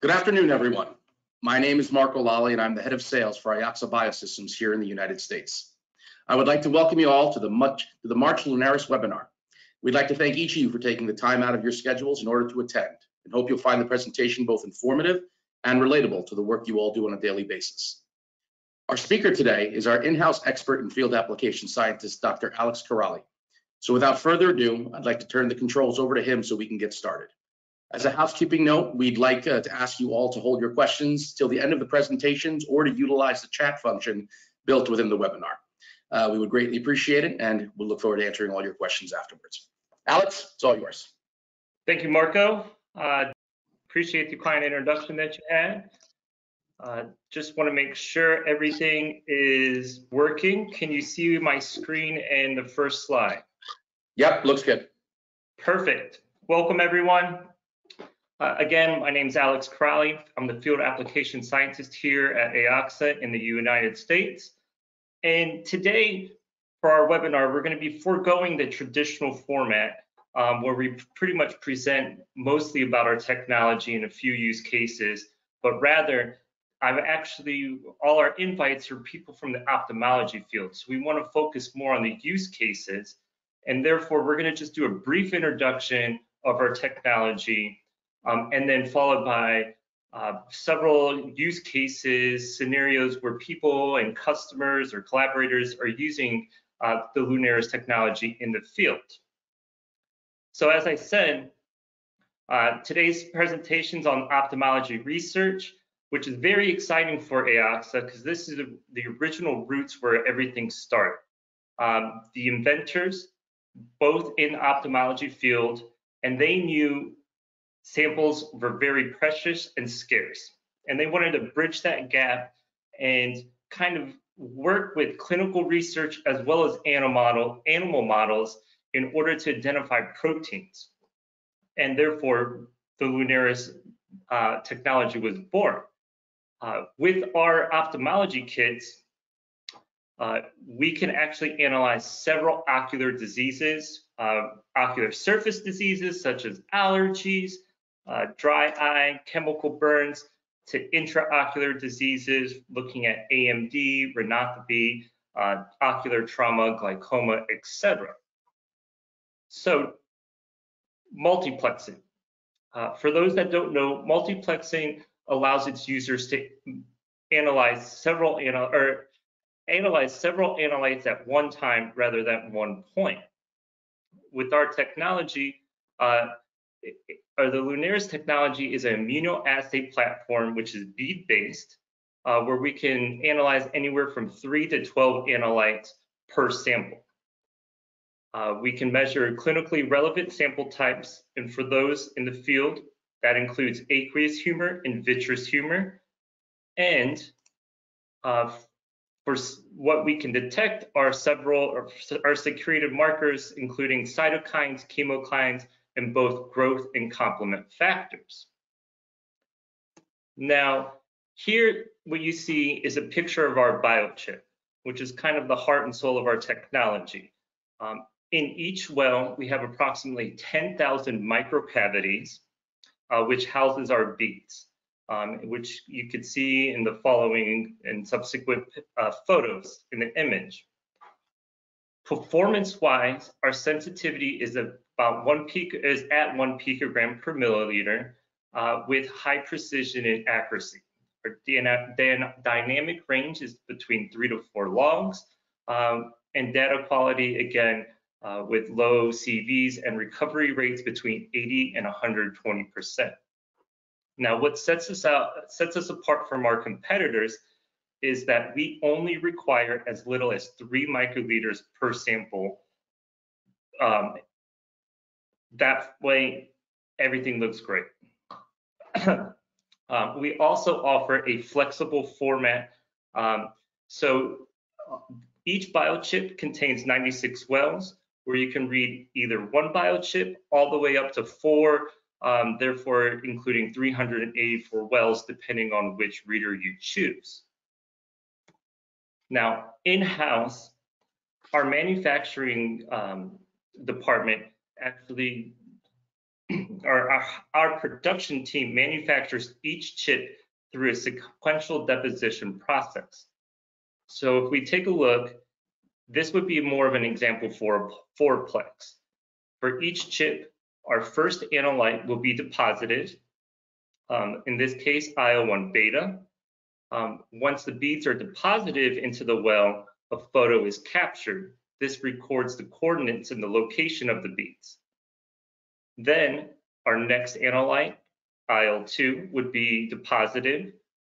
Good afternoon, everyone. My name is Marco Lally, and I'm the head of sales for AYOXXA Biosystems here in the United States. I would like to welcome you all to the, much, to the March Lunaris webinar. We'd like to thank each of you for taking the time out of your schedules in order to attend and hope you'll find the presentation both informative and relatable to the work you all do on a daily basis. Our speaker today is our in-house expert and field application scientist, Dr. Alex Kiraly. So without further ado, I'd like to turn the controls over to him so we can get started. As a housekeeping note, we'd like uh, to ask you all to hold your questions till the end of the presentations or to utilize the chat function built within the webinar. Uh, we would greatly appreciate it and we'll look forward to answering all your questions afterwards. Alex, it's all yours. Thank you, Marco. Uh, appreciate the kind introduction that you had. Uh, just want to make sure everything is working. Can you see my screen and the first slide? Yep, looks good. Perfect. Welcome, everyone. Uh, again, my name is Alex Kiraly. I'm the field application scientist here at AYOXXA in the United States. And today, for our webinar, we're going to be foregoing the traditional format um, where we pretty much present mostly about our technology and a few use cases, but rather I've actually, all our invites are people from the ophthalmology field. So we want to focus more on the use cases. And therefore, we're going to just do a brief introduction of our technology um, and then followed by uh, several use cases, scenarios where people and customers or collaborators are using uh, the Lunaris technology in the field. So as I said, uh, today's presentation is on ophthalmology research, which is very exciting for AYOXXA because this is the, the, original roots where everything started. Um, the inventors, both in ophthalmology field, and they knew samples were very precious and scarce. And they wanted to bridge that gap and kind of work with clinical research as well as animal, model, animal models in order to identify proteins. And therefore, the Lunaris uh, technology was born. Uh, with our ophthalmology kits, uh, we can actually analyze several ocular diseases, uh, ocular surface diseases such as allergies, uh, dry eye, chemical burns, to intraocular diseases, looking at AMD, retinopathy, uh, ocular trauma, glaucoma, etc. So multiplexing. Uh, for those that don't know, multiplexing allows its users to analyze several anal or analyze several analytes at one time rather than one point. With our technology, uh, or the Lunaris technology is an immunoassay platform, which is bead-based, uh, where we can analyze anywhere from three to 12 analytes per sample. Uh, we can measure clinically relevant sample types, and for those in the field, that includes aqueous humor and vitreous humor. And uh, for what we can detect are several are secreted markers, including cytokines, chemokines, in both growth and complement factors. Now, here what you see is a picture of our biochip, which is kind of the heart and soul of our technology. Um, in each well, we have approximately 10,000 microcavities, uh, which houses our beads, um, which you could see in the following and subsequent uh, photos in the image. Performance-wise, our sensitivity is a about one peak is at one picogram per milliliter uh, with high precision and accuracy. Our dynamic range is between three to four logs, um, and data quality again uh, with low CVs and recovery rates between 80 and 120 percent. Now, what sets us out sets us apart from our competitors is that we only require as little as three microliters per sample um, that way, everything looks great. um, we also offer a flexible format. Um, so uh, each biochip contains 96 wells where you can read either one biochip all the way up to four, um, therefore including 384 wells depending on which reader you choose. Now, in-house, our manufacturing um, department actually our, our, our production team manufactures each chip through a sequential deposition process. So if we take a look, this would be more of an example for a fourplex. For each chip, our first analyte will be deposited. Um, in this case, IL-1 beta. Um, once the beads are deposited into the well, a photo is captured. This records the coordinates and the location of the beads. Then our next analyte, IL-2, would be deposited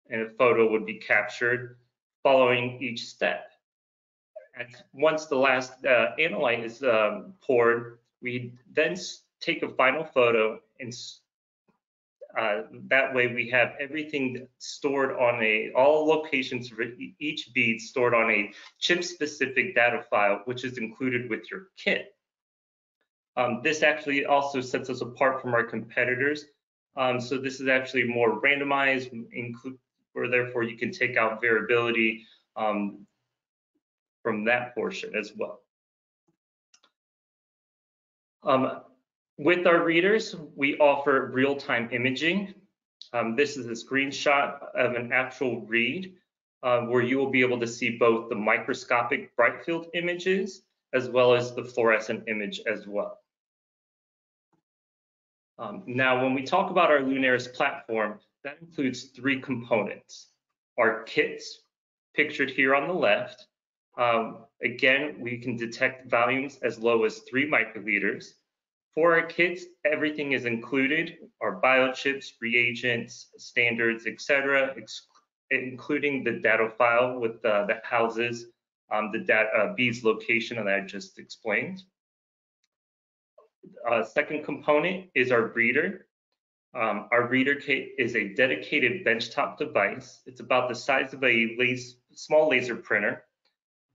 and a photo would be captured following each step. And once the last uh, analyte is um, poured, we then take a final photo and uh, that way we have everything stored on a, all locations for each bead stored on a chip specific data file, which is included with your kit. Um, this actually also sets us apart from our competitors. Um, so this is actually more randomized, or therefore you can take out variability um, from that portion as well. Um, with our readers, we offer real-time imaging. Um, this is a screenshot of an actual read uh, where you will be able to see both the microscopic bright field images as well as the fluorescent image as well. Um, now, when we talk about our Lunaris platform, that includes three components. Our kits, pictured here on the left. Um, again, we can detect volumes as low as three microliters. For our kits, everything is included, our biochips, reagents, standards, etc., including the data file with uh, the houses, um, the data, uh, beads location that I just explained. Uh, second component is our reader. Um, our reader kit is a dedicated benchtop device. It's about the size of a small laser printer.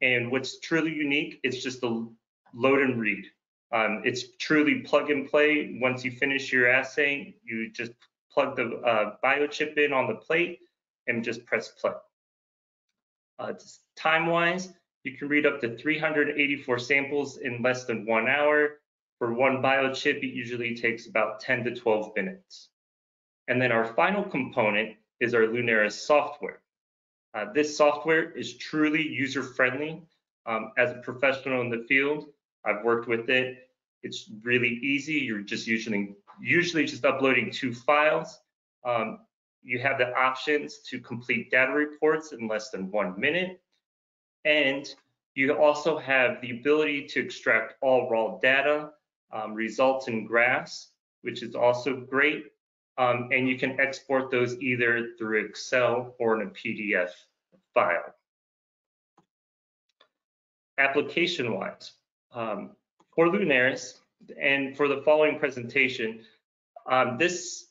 And what's truly unique is just the load and read. Um, it's truly plug and play. Once you finish your assay, you just plug the uh, biochip in on the plate and just press play. Uh, Time-wise, you can read up to 384 samples in less than one hour. For one biochip, it usually takes about 10 to 12 minutes. And then our final component is our Lunaris software. Uh, this software is truly user-friendly. Um, as a professional in the field, I've worked with it. It's really easy. You're just usually usually just uploading two files. Um, you have the options to complete data reports in less than one minute. And you also have the ability to extract all raw data, um, results in graphs, which is also great. Um, and you can export those either through Excel or in a PDF file. Application-wise, um, for Lunaris and for the following presentation, um, this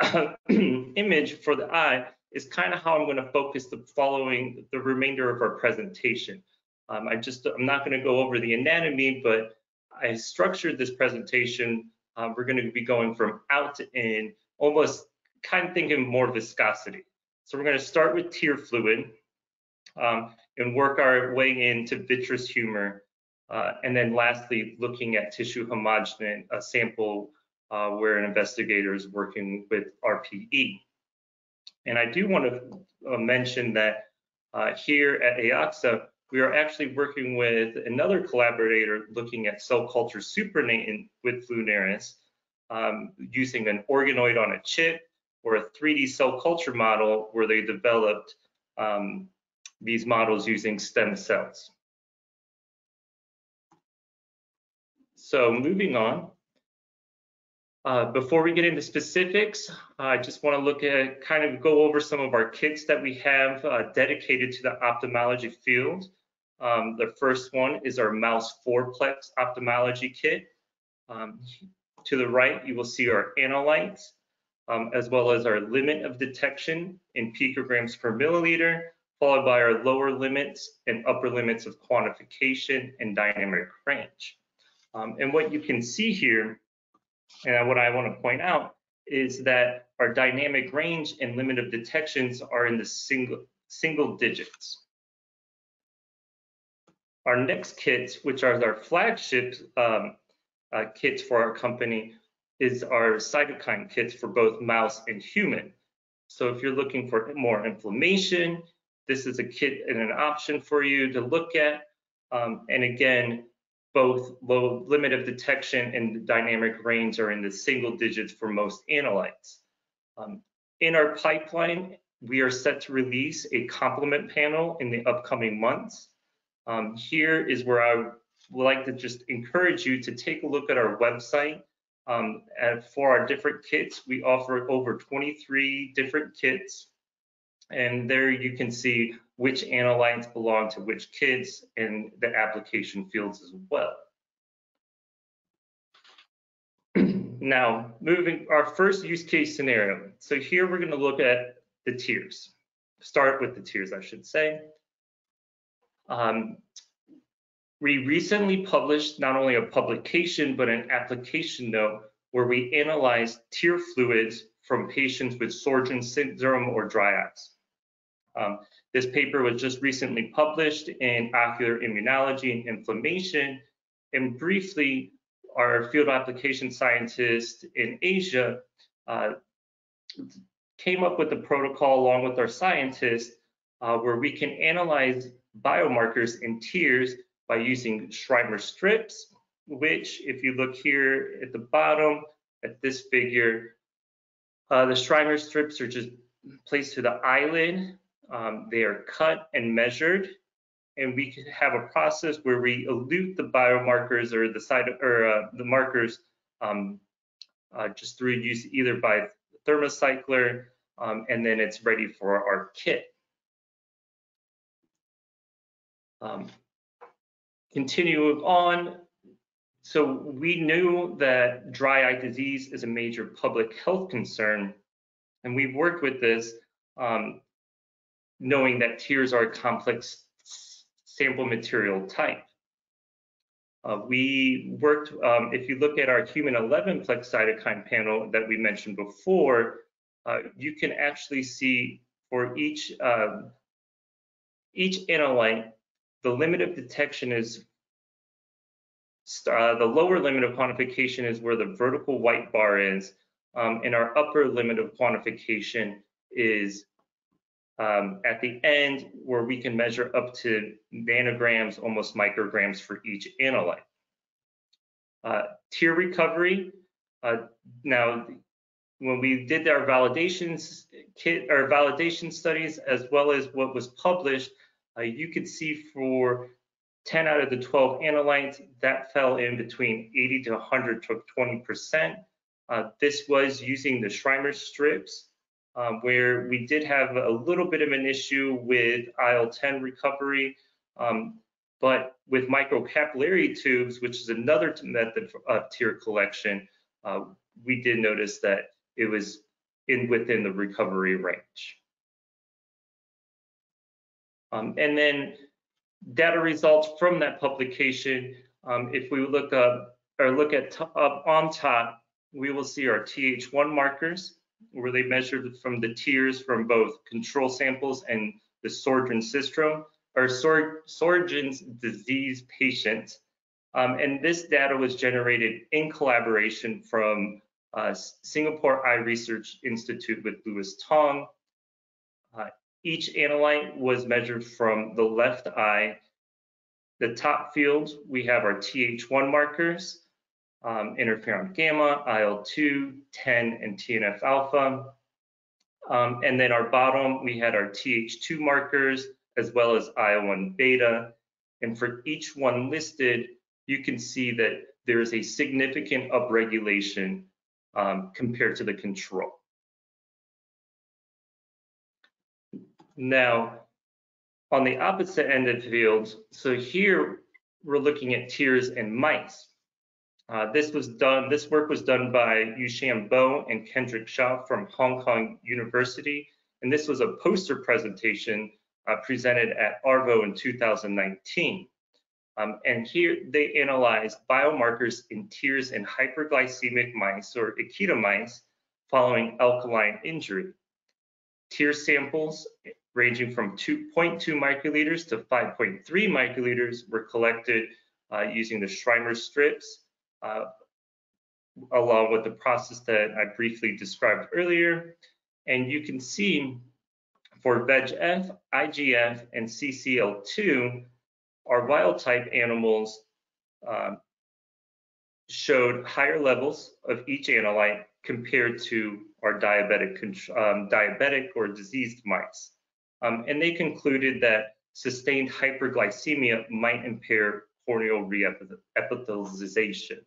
image for the eye is kind of how I'm going to focus the following the remainder of our presentation. Um, I just I'm not going to go over the anatomy, but I structured this presentation. Um, we're going to be going from out to in, almost kind of thinking more viscosity. So we're going to start with tear fluid um, and work our way into vitreous humor. Uh, and then lastly, looking at tissue homogenate, a sample uh, where an investigator is working with RPE. And I do want to uh, mention that uh, here at AYOXXA, we are actually working with another collaborator looking at cell culture supernatant with Lunaris um, using an organoid on a chip or a 3D cell culture model where they developed um, these models using stem cells. So moving on, uh, before we get into specifics, I just want to look at kind of go over some of our kits that we have uh, dedicated to the ophthalmology field. Um, the first one is our Mouse fourplex ophthalmology kit. Um, to the right, you will see our analytes, um, as well as our limit of detection in picograms per milliliter, followed by our lower limits and upper limits of quantification and dynamic range. Um, and what you can see here, and what I want to point out, is that our dynamic range and limit of detections are in the single, single digits. Our next kits, which are our flagship um, uh, kits for our company is our cytokine kits for both mouse and human. So if you're looking for more inflammation, this is a kit and an option for you to look at. Um, and again, both low limit of detection and dynamic range are in the single digits for most analytes. Um, in our pipeline, we are set to release a complement panel in the upcoming months. Um, here is where I would like to just encourage you to take a look at our website. Um, and for our different kits, we offer over 23 different kits. And there you can see which analytes belong to which kids and the application fields as well. now, moving our first use case scenario. So here we're going to look at the tears. Start with the tears, I should say. Um, we recently published not only a publication, but an application note where we analyzed tear fluids from patients with Sjögren's syndrome or dry eyes. Um, this paper was just recently published in Ocular Immunology and Inflammation. And briefly, our field application scientist in Asia uh, came up with a protocol along with our scientists uh, where we can analyze biomarkers in tears by using Schreiber strips, which if you look here at the bottom at this figure, uh, the Schreiber strips are just placed to the eyelid. Um, they are cut and measured, and we can have a process where we elute the biomarkers or the side or uh, the markers um, uh, just through use either by the thermocycler, um, and then it's ready for our kit. Um, continue on. So we knew that dry eye disease is a major public health concern, and we've worked with this um, knowing that tears are a complex sample material type. Uh, we worked, um, if you look at our human 11-plex cytokine panel that we mentioned before, uh, you can actually see for each uh, each analyte, the limit of detection is uh, the lower limit of quantification is where the vertical white bar is, um, and our upper limit of quantification is um, at the end where we can measure up to nanograms, almost micrograms for each analyte. Uh, tear recovery, uh, now when we did our validations kit our validation studies as well as what was published, uh, you could see for 10 out of the 12 analytes that fell in between 80 to 100 to 20 percent. Uh, this was using the Schreiber strips, um, where we did have a little bit of an issue with IL-10 recovery, um, but with microcapillary tubes, which is another method of tear collection, uh, we did notice that it was in within the recovery range. Um, and then data results from that publication, um, if we look up or look at up on top, we will see our Th1 markers where they measured from the tears from both control samples and the Sjögren's syndrome or Sjögren's disease patients. Um, and this data was generated in collaboration from uh, Singapore Eye Research Institute with Louis Tong. Uh, each analyte was measured from the left eye. The top field, we have our Th1 markers, um, interferon gamma, IL-2, 10, and TNF alpha. Um, and then our bottom, we had our Th2 markers as well as IL-1 beta. And for each one listed, you can see that there is a significant upregulation um, compared to the control. Now, on the opposite end of the field, so here we're looking at tears in mice. Uh, this was done, this work was done by Yuxian Bo and Kendrick Shaw from Hong Kong University. And this was a poster presentation uh, presented at ARVO in 2019. Um, and here they analyzed biomarkers in tears in hyperglycemic mice or Akita mice following alkaline injury. Tear samples ranging from 2.2 microliters to 5.3 microliters were collected uh, using the Schreiber strips. Uh, along with the process that I briefly described earlier. And you can see for VEGF, IGF, and CCL2, our wild type animals um, showed higher levels of each analyte compared to our diabetic, um, diabetic or diseased mice. Um, and they concluded that sustained hyperglycemia might impair corneal reepithelialization.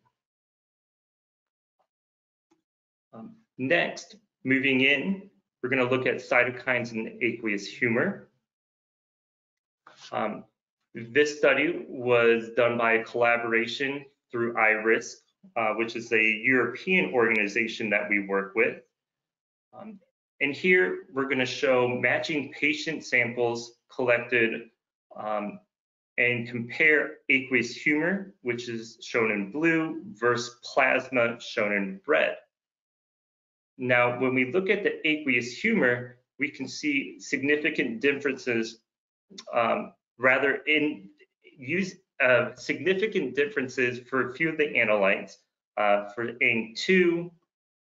Next, moving in, we're going to look at cytokines in aqueous humor. Um, this study was done by a collaboration through IRISC, uh, which is a European organization that we work with. Um, and here we're going to show matching patient samples collected um, and compare aqueous humor, which is shown in blue, versus plasma shown in red. Now, when we look at the aqueous humor, we can see significant differences, um, rather in use uh, significant differences for a few of the analytes, uh, for ANG2,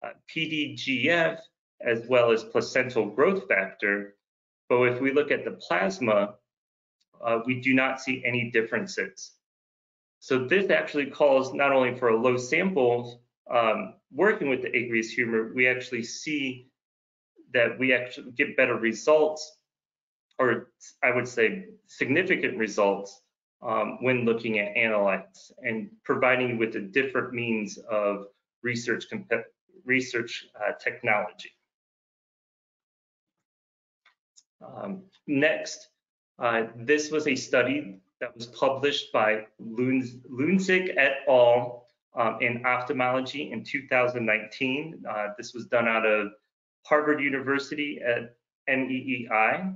uh, PDGF, as well as placental growth factor. But if we look at the plasma, uh, we do not see any differences. So this actually calls not only for a low sample um, working with the aqueous humor, we actually see that we actually get better results, or I would say significant results um, when looking at analytes and providing you with a different means of research research uh, technology. Um, next, uh, this was a study that was published by Luznik et al. Um, in ophthalmology in 2019. Uh, this was done out of Harvard University at MEEI.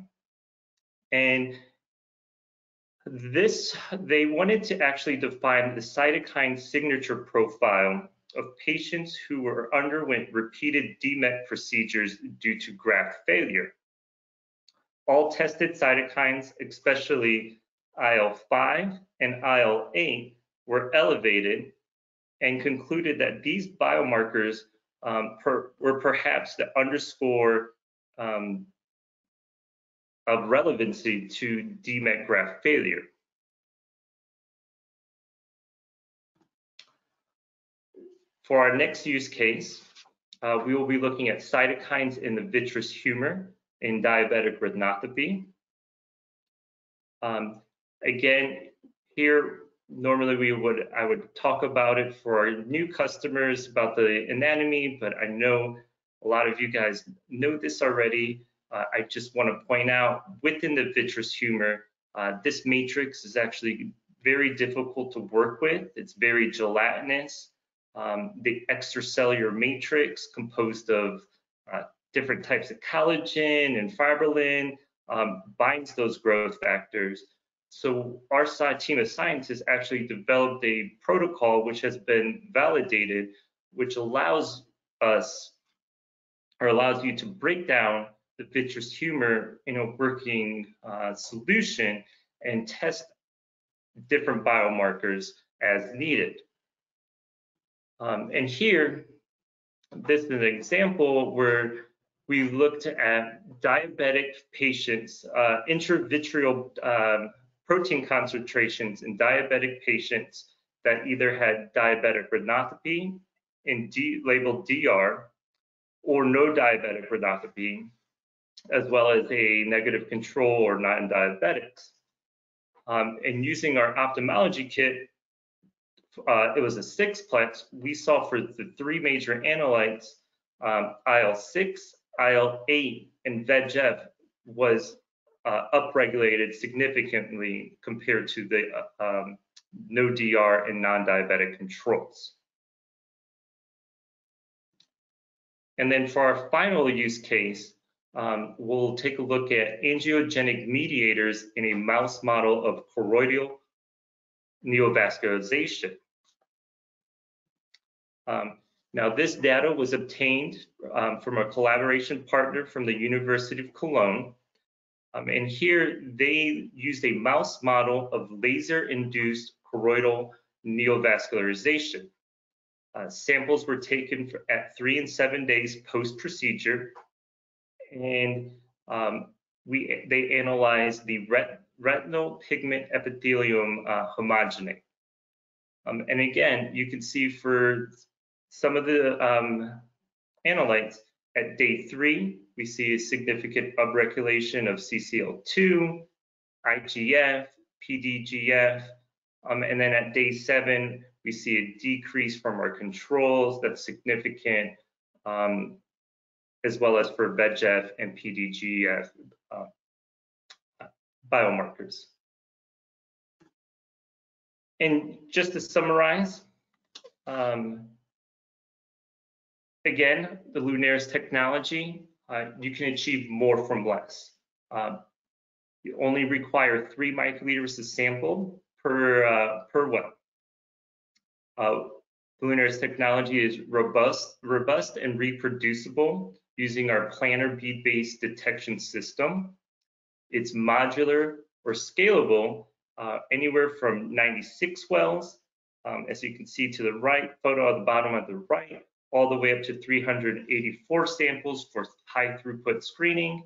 And this, they wanted to actually define the cytokine signature profile of patients who were underwent repeated DMEK procedures due to graft failure all tested cytokines, especially IL-5 and IL-8, were elevated and concluded that these biomarkers um, per, were perhaps the underscore um, of relevancy to DMEK graft failure. For our next use case, uh, we will be looking at cytokines in the vitreous humor in diabetic retinopathy. Um, again, here normally we would I would talk about it for our new customers about the anatomy, but I know a lot of you guys know this already. Uh, I just want to point out within the vitreous humor, uh, this matrix is actually very difficult to work with. It's very gelatinous. Um, the extracellular matrix composed of uh, different types of collagen and fibrillin, um, binds those growth factors. So our team of scientists actually developed a protocol which has been validated, which allows us or allows you to break down the vitreous humor in a working uh, solution and test different biomarkers as needed. Um, and here, this is an example where we looked at diabetic patients, uh, intravitreal um, protein concentrations in diabetic patients that either had diabetic retinopathy in D, labeled DR or no diabetic retinopathy, as well as a negative control or non-diabetics. Um, and using our ophthalmology kit, uh, it was a sixplex, we saw for the three major analytes, um, IL-6, IL-8 and VEGF was uh, upregulated significantly compared to the uh, um, no DR and non-diabetic controls. And then for our final use case, um, we'll take a look at angiogenic mediators in a mouse model of choroidal neovascularization. Um, now, this data was obtained um, from a collaboration partner from the University of Cologne. Um, and here they used a mouse model of laser-induced choroidal neovascularization. Uh, samples were taken for, at three and seven days post-procedure, and um, we they analyzed the ret, retinal pigment epithelium uh, homogeneity. Um, and again, you can see for some of the um, analytes at day three, we see a significant upregulation of CCL2, IGF, PDGF, um, and then at day seven, we see a decrease from our controls that's significant, um, as well as for VEGF and PDGF uh, biomarkers. And just to summarize, um, again, the Lunaris technology, uh, you can achieve more from less. Uh, you only require three microliters to sample per, uh, per well. Uh, Lunaris technology is robust, robust and reproducible using our planar bead-based detection system. It's modular or scalable uh, anywhere from 96 wells, um, as you can see to the right, photo at the bottom at the right, all the way up to 384 samples for high throughput screening.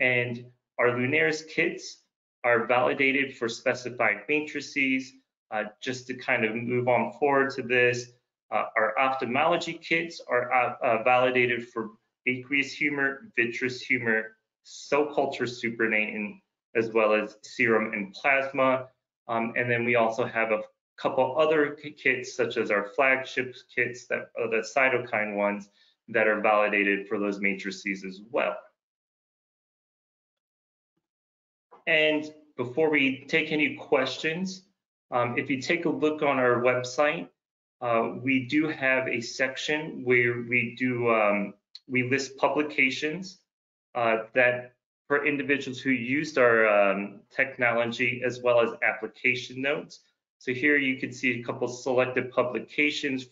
And our Lunaris kits are validated for specified matrices. Uh, just to kind of move on forward to this, uh, our ophthalmology kits are uh, uh validated for aqueous humor, vitreous humor, cell culture supernatant, as well as serum and plasma. Um, and then we also have a couple other kits, such as our flagship kits, that are the cytokine ones, that are validated for those matrices as well. And before we take any questions, um, if you take a look on our website, uh, we do have a section where we do um, we list publications uh, that for individuals who used our um, technology as well as application notes. So here you can see a couple selected publications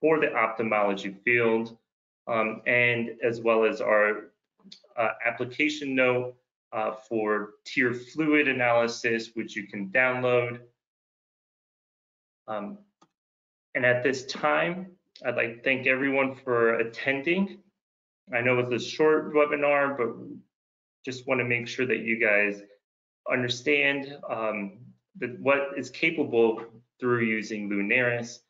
for the ophthalmology field um, and as well as our uh, application note uh, for tear fluid analysis, which you can download. Um, and at this time, I'd like to thank everyone for attending. I know it's a short webinar, but just want to make sure that you guys understand um, that what is capable through using Lunaris.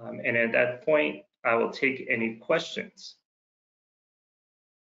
Um, and at that point, I will take any questions.